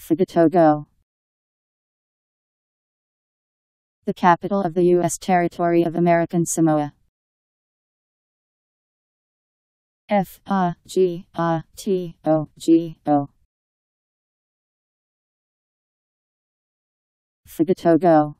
Fugatogo. The capital of the U.S. territory of American Samoa. F A G A T O G O. Fugatogo.